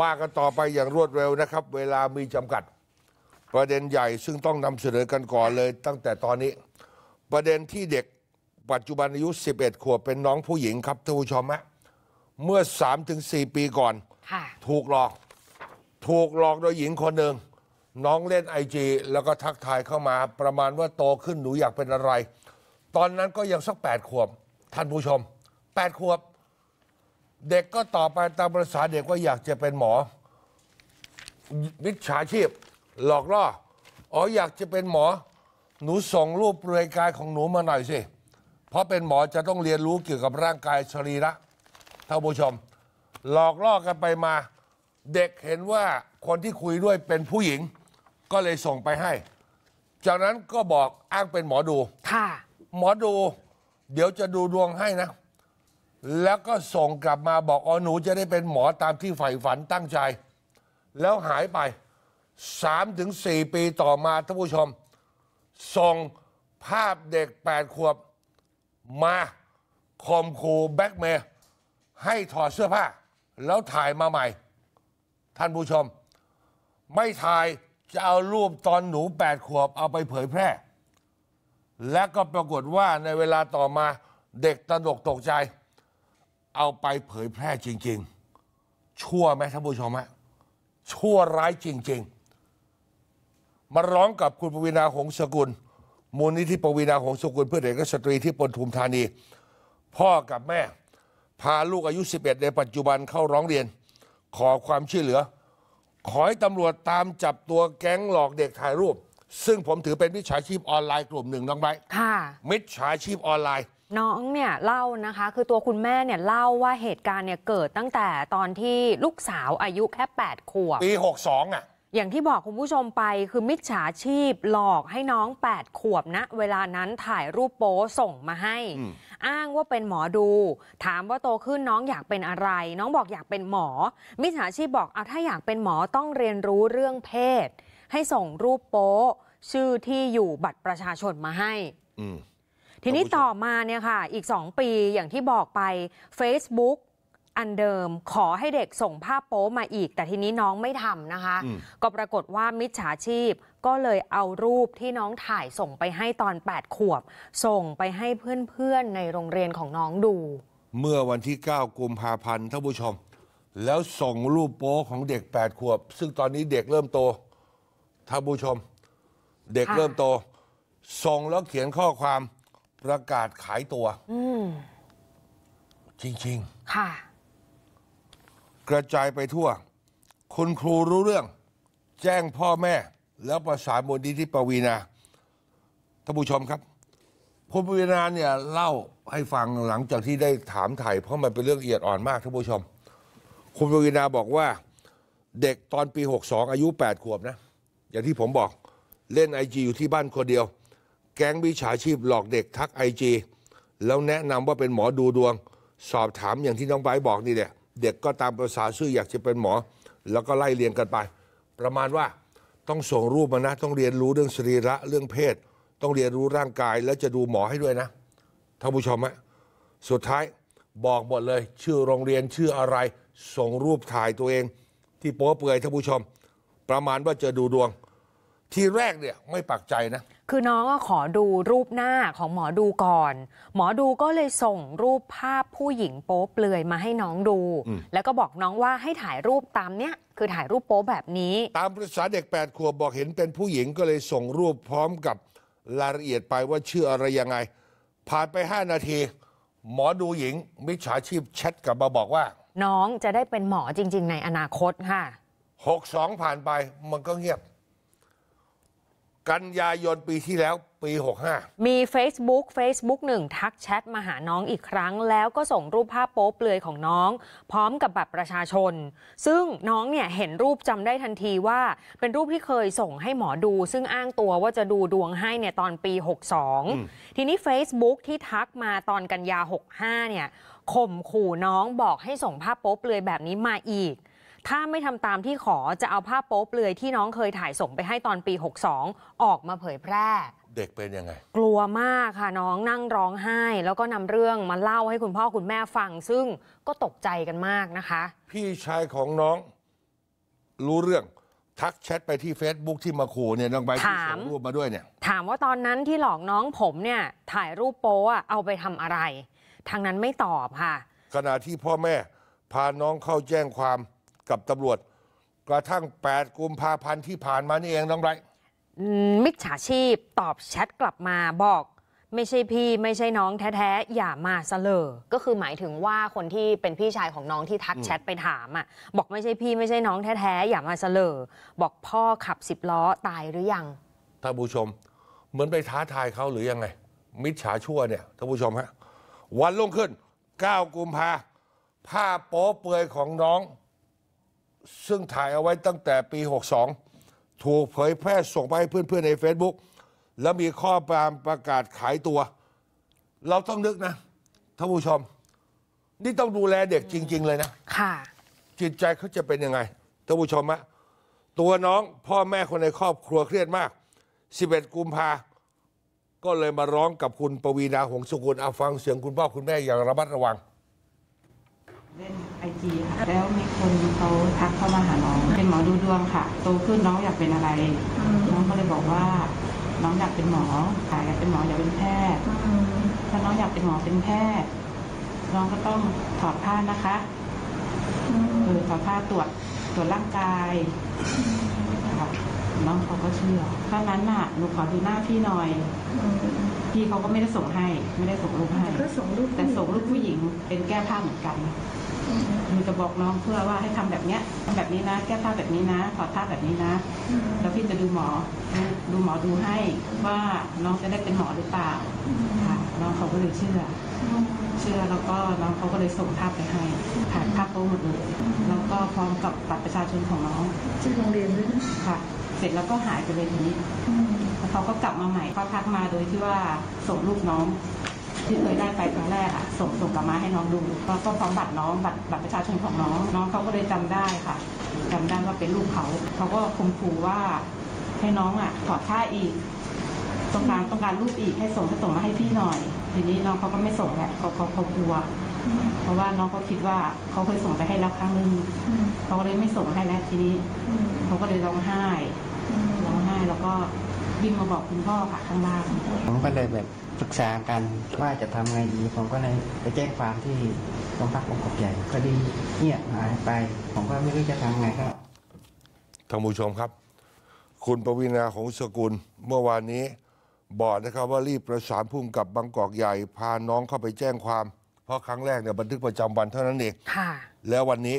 ว่ากันต่อไปอย่างรวดเร็วนะครับ เวลามีจำกัด ประเด็นใหญ่ซึ่งต้องนำเสนอกันก่อนเลย ตั้งแต่ตอนนี้ ประเด็นที่เด็กปัจจุบันอายุ 11 ขวบเป็นน้องผู้หญิงครับท่านผู้ชมฮะเมื่อ 3-4 ปีก่อนค่ะถูกหลอก ถูกหลอกโดยหญิงคนหนึ่งน้องเล่นไอจีแล้วก็ทักทายเข้ามา ประมาณว่าโตขึ้นหนูอยากเป็นอะไร ตอนนั้นก็ยังสักแปดขวบ ท่านผู้ชมแปดขวบ เด็กก็ตอบไปตามภาษาเด็กว่าอยากจะเป็นหมอมิจฉาชีพ หลอกล่ออ๋ออยากจะเป็นหมอ หนูส่งรูปเปลือยกายของหนูมาหน่อยสิ เพราะเป็นหมอจะต้องเรียนรู้เกี่ยวกับร่างกายสรีระท่านผู้ชม หลอกล่อกันไปมา เด็กเห็นว่าคนที่คุยด้วยเป็นผู้หญิง ก็เลยส่งไปให้ จากนั้นก็บอกอ้างเป็นหมอดู ค่ะ หมอดู เดี๋ยวจะดูดวงให้นะ แล้วก็ส่งกลับมาบอกอ๋อหนูจะได้เป็นหมอตามที่ใฝ่ฝันตั้งใจ แล้วหายไปสามถึงสี่ปีต่อมาท่านผู้ชม ส่งภาพเด็กแปดขวบมาคมคูแบ็กเมย์ให้ถอดเสื้อผ้า แล้วถ่ายมาใหม่ ท่านผู้ชม ไม่ถ่ายจะเอารูปตอนหนูแปดขวบเอาไปเผยแพร่ และก็ปรากฏว่าในเวลาต่อมาเด็กตระหนกตกใจ เอาไปเผยแพร่จริง ๆ ชั่วไหมท่านผู้ชมฮะชั่วร้ายจริง ๆ มาร้องกับคุณปวีนาหงสกุล มูลนิธิปวีนาหงสกุลเพื่อเด็กและสตรีที่ปทุมธานี พ่อกับแม่ พาลูกอายุ 11 ในปัจจุบันเข้าร้องเรียน ขอความช่วยเหลือ ขอให้ตำรวจตามจับตัวแก๊งหลอกเด็กถ่ายรูป ซึ่งผมถือเป็นมิจฉาชีพออนไลน์กลุ่มหนึ่งน้องไบร์ทค่ะมิจฉาชีพออนไลน์ น้องเนี่ยเล่านะคะ คือตัวคุณแม่เนี่ยเล่าว่าเหตุการณ์เนี่ยเกิดตั้งแต่ตอนที่ลูกสาวอายุแค่ 8 ขวบ ปี 62อะ อย่างที่บอกคุณผู้ชมไปคือมิจฉาชีพหลอกให้น้อง 8 ขวบนะ เวลานั้นถ่ายรูปโป๊ส่งมาให้อืมอ้างว่าเป็นหมอดู ถามว่าโตขึ้นน้องอยากเป็นอะไร น้องบอกอยากเป็นหมอ มิจฉาชีพบอกเอาถ้าอยากเป็นหมอต้องเรียนรู้เรื่องเพศ ให้ส่งรูปโป๊ชื่อที่อยู่บัตรประชาชนมาให้อืม ทีนี้ท่านผู้ชมต่อมาเนี่ยค่ะ อีก 2 ปีอย่างที่บอกไป Facebook อันเดิมขอให้เด็กส่งภาพโป๊มาอีก แต่ทีนี้น้องไม่ทำนะคะอืมก็ปรากฏว่ามิจฉาชีพก็เลยเอารูปที่น้องถ่ายส่งไปให้ตอน 8 ขวบ ส่งไปให้เพื่อนๆในโรงเรียนของน้องดู เมื่อวันที่ 9 กุมภาพันธ์ท่านผู้ชม แล้วส่งรูปโป๊ของเด็ก 8 ขวบ ซึ่งตอนนี้เด็กเริ่มโตท่านผู้ชม เด็กค่ะเริ่มโต ส่งแล้วเขียนข้อความ ประกาศขายตัวอืมจริงค่ะๆกระจายไปทั่ว คุณครูรู้เรื่อง แจ้งพ่อแม่ แล้วประสานมูลนิธิปวีนาท่านผู้ชมครับคุณปวีนาเนี่ยเล่าให้ฟังหลังจากที่ได้ถามไถ่เพราะมันเป็นเรื่องละเอียดอ่อนมากท่านผู้ชม คุณปวีนาบอกว่า เด็กตอนปี 62 อายุ 8 ขวบนะ อย่างที่ผมบอกเล่นไอจีอยู่ที่บ้านคนเดียว แก๊งวิชาชีพหลอกเด็กทักไอจีแล้วแนะนำว่าเป็นหมอดูดวง สอบถามอย่างที่น้องไบร์ทบอกนี่แหละเด็กก็ตามภาษาซื่ออยากจะเป็นหมอ แล้วก็ไล่เรียงกันไป ประมาณว่าต้องส่งรูปมานะ ต้องเรียนรู้เรื่องสรีระเรื่องเพศ ต้องเรียนรู้ร่างกายแล้วจะดูหมอให้ด้วยนะท่านผู้ชมฮะสุดท้ายบอกหมดเลย ชื่อโรงเรียนชื่ออะไร ส่งรูปถ่ายตัวเอง ที่โป๊เปลือยท่านผู้ชม ประมาณว่าจะดูดวง ทีแรกเนี่ยไม่ปักใจนะ คือน้องอะขอดูรูปหน้าของหมอดูก่อน หมอดูก็เลยส่งรูปภาพผู้หญิงโป๊เปลือยมาให้น้องดูอืมแล้วก็บอกน้องว่าให้ถ่ายรูปตามเนี้ยคือถ่ายรูปโป๊แบบนี้ ตามภาษาเด็ก8ขวบบอกเห็นเป็นผู้หญิงก็เลยส่งรูปพร้อมกับรายละเอียดไปว่าชื่ออะไรยังไง ผ่านไป 5 นาที หมอดูหญิง มิจฉาชีพแชทกลับมาบอกว่า น้องจะได้เป็นหมอจริง ๆ ในอนาคตค่ะ 62 ผ่านไปมันก็เงียบ กันยายนปีที่แล้วปี 65 มี Facebook Facebook หนึ่งทักแชทมาหาน้องอีกครั้ง แล้วก็ส่งรูปภาพโป๊เปลือยของน้อง พร้อมกับบัตรประชาชน ซึ่งน้องเนี่ยเห็นรูปจำได้ทันทีว่า เป็นรูปที่เคยส่งให้หมอดู ซึ่งอ้างตัวว่าจะดูดวงให้เนี่ยตอนปี 62 ทีนี้ Facebook ที่ทักมาตอนกันยา 65 เนี่ยข่มขู่น้องบอกให้ส่งภาพโป๊เปลือยแบบนี้มาอีก ถ้าไม่ทำตามที่ขอจะเอาภาพโป๊เปลือยที่น้องเคยถ่ายส่งไปให้ตอนปี 62 ออกมาเผยแพร่ เด็กเป็นยังไง กลัวมากค่ะน้องนั่งร้องไห้ แล้วก็นำเรื่องมาเล่าให้คุณพ่อคุณแม่ฟัง ซึ่งก็ตกใจกันมากนะคะ พี่ชายของน้องรู้เรื่องทักแชทไปที่ Facebook ที่มาขู่เนี่ยน้องใบที่ถามส่งรูปมาด้วยเนี่ย ถามว่าตอนนั้นที่หลอกน้องผมเนี่ยถ่ายรูปโป๊อะเอาไปทำอะไร ทางนั้นไม่ตอบค่ะ ขณะที่พ่อแม่พาน้องเข้าแจ้งความ กับตำรวจ กระทั่ง 8 กุมภาพันธ์ที่ผ่านมานี่เองน้องไบรท์อืมมิจฉาชีพตอบแชทกลับมาบอกไม่ใช่พี่ไม่ใช่น้องแท้ๆ อย่ามาเสลอก็คือหมายถึงว่าคนที่เป็นพี่ชายของน้องที่ทักแชทไปถามอะ บอกไม่ใช่พี่ไม่ใช่น้องแท้ๆ อย่ามาเสลอบอกพ่อขับสิบล้อตายหรือยังท่านผู้ชม เหมือนไปท้าทายเขาหรือยังไง มิจฉาชั่วเนี่ยท่านผู้ชมฮะวันรุ่งขึ้น 9 กุมภาภาพโป๊เปลือยของน้อง ซึ่งถ่ายเอาไว้ตั้งแต่ปี 62 ถูกเผยแพร่ส่งไปให้เพื่อนๆใน Facebook แล้วมีข้อความประกาศขายตัว เราต้องนึกนะท่านผู้ชม นี่ต้องดูแลเด็กจริง ๆ เลยนะ ค่ะ จิตใจเขาจะเป็นยังไงท่านผู้ชมฮะตัวน้องพ่อแม่คนในครอบครัวเครียดมาก 11 กุมภาก็เลยมาร้องกับคุณปวีนาหงสกุลเอาฟังเสียงคุณพ่อคุณแม่อย่างระมัดระวังเล่นไอ จีค่ะแล้วมีคนเขาทักเข้ามาหาน้อง เป็นหมอดูดวงค่ะ โตขึ้นน้องอยากเป็นอะไร น้องก็เลยบอกว่า น้องอยากเป็นหมอค่ะอยากเป็นหมออยากเป็นแพทย์ถ้าน้องอยากเป็นหมอเป็นแพทย์น้องก็ต้องถอดผ้านะคะเออถอดผ้าตรวจตรวจร่างกายค่ะน้องเขาก็เชื่อถ้างั้นน่ะหนูขอดูหน้าพี่หน่อยพี่เขาก็ไม่ได้ส่งให้ ไม่ได้ส่งรูปให้ก็ส่งรูปแต่ส่งรูปผู้หญิงเป็นแก้ผ้าเหมือนกันหนู จะบอกน้องเพื่อว่าให้ทำแบบเนี้ยทำแบบนี้นะ แก้ผ้าแบบนี้นะถอดผ้าแบบนี้นะ แล้วพี่จะดูหมอดูดูหมอดูให้ว่าน้องจะได้เป็นหมอหรือเปล่าค่ะน้องเขาก็เลยเชื่อ เชื่อแล้วก็น้องเขาก็เลยส่งภาพไปให้ถ่ายภาพโป๊หมดเลยแล้วก็พร้อมกับบัตรประชาชนของน้องที่โรงเรียนด้วยนะค่ะ เสร็จแล้วก็หายไปเลยทีนี้แล้วเขาก็กลับมาใหม่เขาทักมาโดยที่ว่าส่งรูปน้อง ที่เคยได้ไปครั้งแรกอะส่งส่งกลับมาให้น้องดูแล้วก็พร้อมบัตรน้องบัตรบัตรประชาชนของน้อง น้องเขาก็เลยจำได้ค่ะจำได้ว่าเป็นรูปเขาเขาก็คมขู่ว่าให้น้องอะถอดผ้าอีกต้องการต้องการรูปอีกให้ส่งให้ส่งมาให้พี่หน่อย ทีนี้น้องเขาก็ไม่ส่งแหล้วเขาเขาเขากลัว เพราะว่าน้องเขาคิดว่าเขาเคยส่งไปให้แล้วครั้งหนึ่งเขาก็เลยไม่ส่งให้แล้วทีนี้เขาก็เลยร้องไห้ร้องไห้แล้วก็ วิ่งมาบอกคุณพ่อค่ะข้างล่างผมก็เลยแบบปรึกษากันว่าจะทำไงดีผมก็เลยไปแจ้งความที่โรงพักบางกอกใหญ่คดีเงียบหายไป ผมก็ไม่รู้จะทำไงก็ท่านผู้ชมครับ คุณปวีนาของสกุลเมื่อวานนี้บอกนะครับว่ารีบประสานพุ่มกับบางกอกใหญ่ พาน้องเข้าไปแจ้งความ เพราะครั้งแรกเนี่ยบันทึกประจำวันเท่านั้นเองค่ะแล้ววันนี้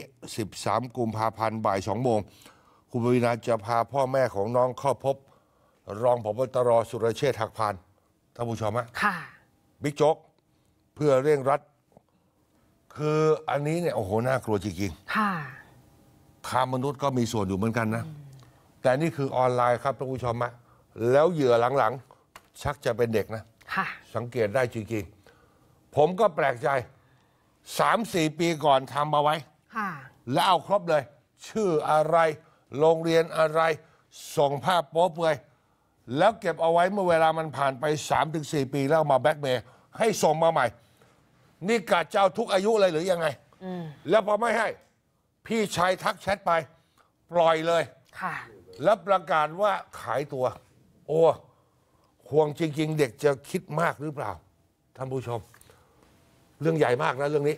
13 กุมภาพันธ์บ่าย2โมงคุณปวีนาจะพาพ่อแม่ของน้องเข้าพบ รองผบตรสุรเชษฐ์หักพานท่านผู้ชมฮะค่ะ บิ๊กโจ๊กเพื่อเร่งรัด คืออันนี้เนี่ยโอ้โหน่ากลัวจริงค่ะ ๆค้ามนุษย์ก็มีส่วนอยู่เหมือนกันนะ แต่นี่คือออนไลน์ครับท่านผู้ชมฮะแล้วเหยื่อหลังๆ ชักจะเป็นเด็กนะ ค่ะ สังเกตได้จริงๆ ผมก็แปลกใจสามสี่ปีก่อนทำมาไว้ ค่ะ แล้วเอาครบเลย ชื่ออะไร โรงเรียนอะไร ส่งภาพโป๊เปลือย แล้วเก็บเอาไว้เมื่อเวลามันผ่านไป 3-4 ปีแล้วเอามาแบล็กเมย์ให้ส่งมาใหม่ นี่กะเจ้าทุกอายุเลยหรือยังไง แล้วพอไม่ให้ พี่ชายทักแชทไป ปล่อยเลยค่ะแล้วประกาศว่าขายตัว โอ้ห่วงจริง ๆ เด็กจะคิดมากหรือเปล่า ท่านผู้ชม เรื่องใหญ่มากนะเรื่องนี้